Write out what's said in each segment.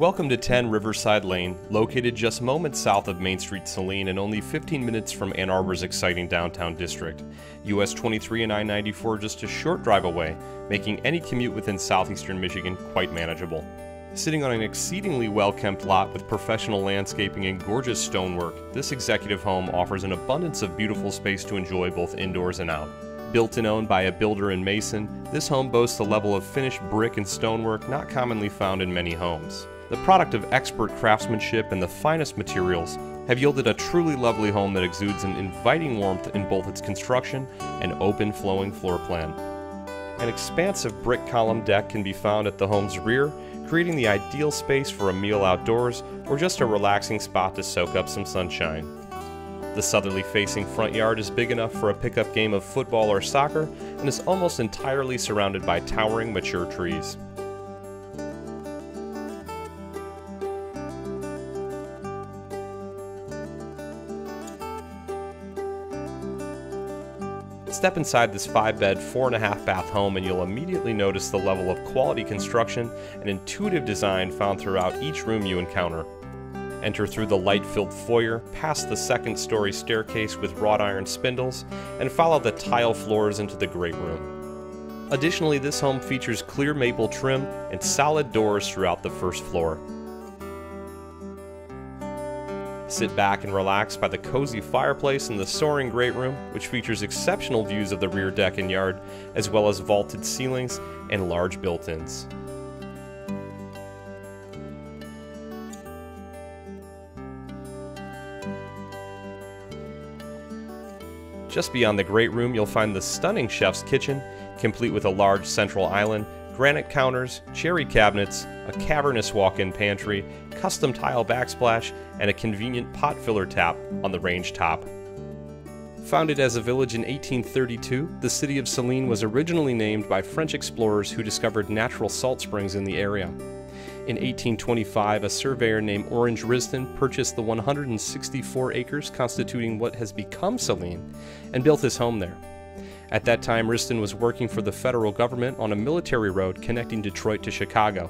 Welcome to 10 Riverside Lane, located just moments south of Main Street, Saline, and only 15 minutes from Ann Arbor's exciting downtown district. US 23 and I 94 just a short drive away, making any commute within southeastern Michigan quite manageable. Sitting on an exceedingly well kept lot with professional landscaping and gorgeous stonework, this executive home offers an abundance of beautiful space to enjoy both indoors and out. Built and owned by a builder and mason, this home boasts a level of finished brick and stonework not commonly found in many homes. The product of expert craftsmanship and the finest materials have yielded a truly lovely home that exudes an inviting warmth in both its construction and open flowing floor plan. An expansive brick column deck can be found at the home's rear, creating the ideal space for a meal outdoors or just a relaxing spot to soak up some sunshine. The southerly facing front yard is big enough for a pickup game of football or soccer and is almost entirely surrounded by towering mature trees. Step inside this 5 bed, 4.5 bath home and you'll immediately notice the level of quality construction and intuitive design found throughout each room you encounter. Enter through the light filled foyer, past the second story staircase with wrought iron spindles, and follow the tile floors into the great room. Additionally, this home features clear maple trim and solid doors throughout the first floor. Sit back and relax by the cozy fireplace in the soaring great room, which features exceptional views of the rear deck and yard, as well as vaulted ceilings and large built-ins. Just beyond the great room, you'll find the stunning chef's kitchen, complete with a large central island, granite counters, cherry cabinets, a cavernous walk-in pantry, custom tile backsplash, and a convenient pot filler tap on the range top. Founded as a village in 1832, the city of Saline was originally named by French explorers who discovered natural salt springs in the area. In 1825, a surveyor named Orange Risdon purchased the 164 acres constituting what has become Saline and built his home there. At that time, Risdon was working for the federal government on a military road connecting Detroit to Chicago.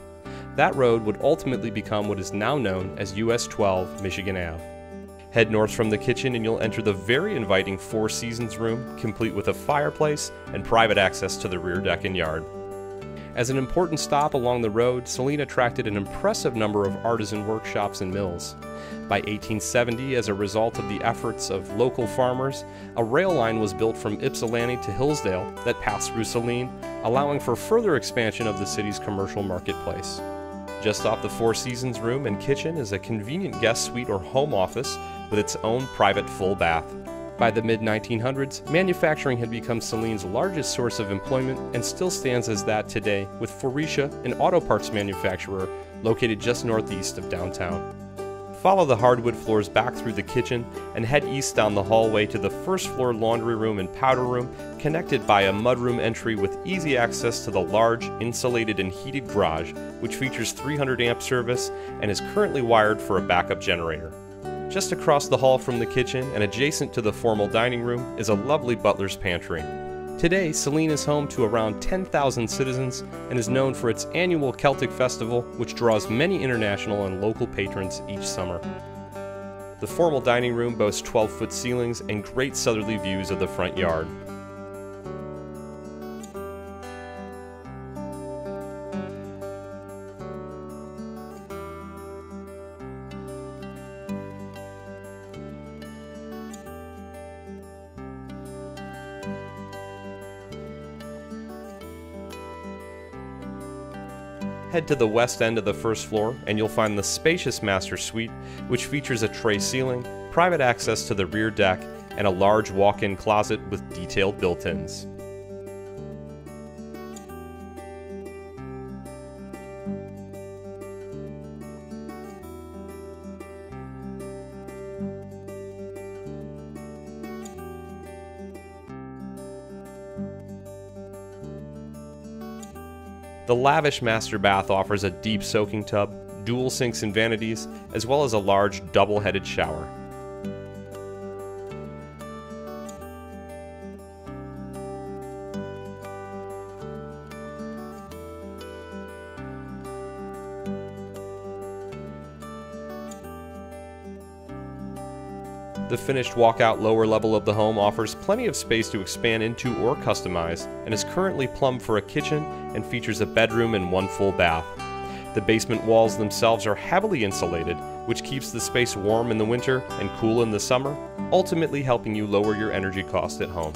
That road would ultimately become what is now known as US 12 Michigan Ave. Head north from the kitchen and you'll enter the very inviting Four Seasons room, complete with a fireplace and private access to the rear deck and yard. As an important stop along the road, Saline attracted an impressive number of artisan workshops and mills. By 1870, as a result of the efforts of local farmers, a rail line was built from Ypsilanti to Hillsdale that passed through Saline, allowing for further expansion of the city's commercial marketplace. Just off the Four Seasons room and kitchen is a convenient guest suite or home office with its own private full bath. By the mid 1900s, manufacturing had become Saline's largest source of employment and still stands as that today, with Faurecia, an auto parts manufacturer located just northeast of downtown. Follow the hardwood floors back through the kitchen and head east down the hallway to the first floor laundry room and powder room, connected by a mudroom entry with easy access to the large, insulated, and heated garage, which features 300 amp service and is currently wired for a backup generator. Just across the hall from the kitchen and adjacent to the formal dining room is a lovely butler's pantry. Today, Saline is home to around 10,000 citizens and is known for its annual Celtic Festival, which draws many international and local patrons each summer. The formal dining room boasts 12 foot ceilings and great southerly views of the front yard. Head to the west end of the first floor and you'll find the spacious master suite, which features a tray ceiling, private access to the rear deck, and a large walk-in closet with detailed built-ins. The lavish master bath offers a deep soaking tub, dual sinks and vanities, as well as a large double-headed shower. The finished walkout lower level of the home offers plenty of space to expand into or customize and is currently plumbed for a kitchen and features a bedroom and one full bath. The basement walls themselves are heavily insulated, which keeps the space warm in the winter and cool in the summer, ultimately helping you lower your energy cost at home.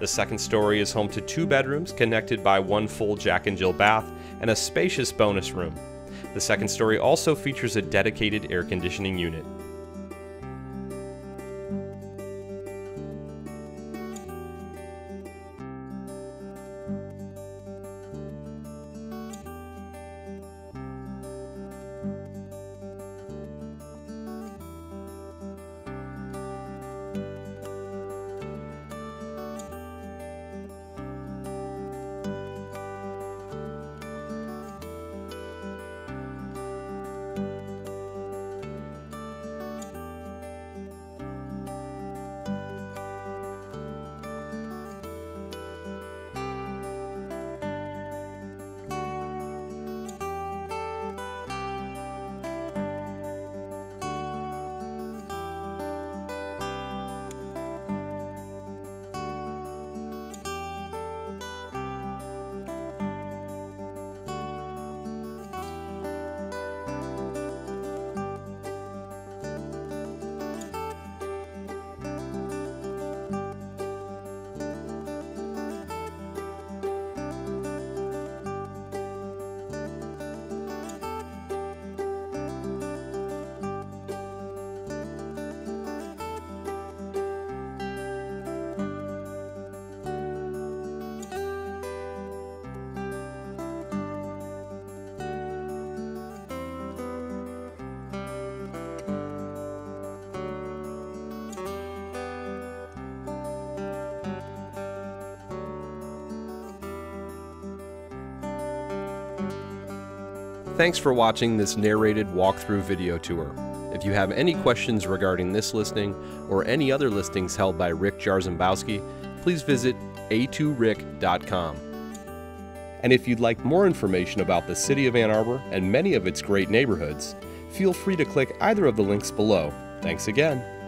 The second story is home to two bedrooms connected by one full Jack and Jill bath and a spacious bonus room. The second story also features a dedicated air conditioning unit. Thanks for watching this narrated walkthrough video tour. If you have any questions regarding this listing or any other listings held by Rick Jarzembowski, please visit a2rick.com. And if you'd like more information about the City of Ann Arbor and many of its great neighborhoods, feel free to click either of the links below. Thanks again.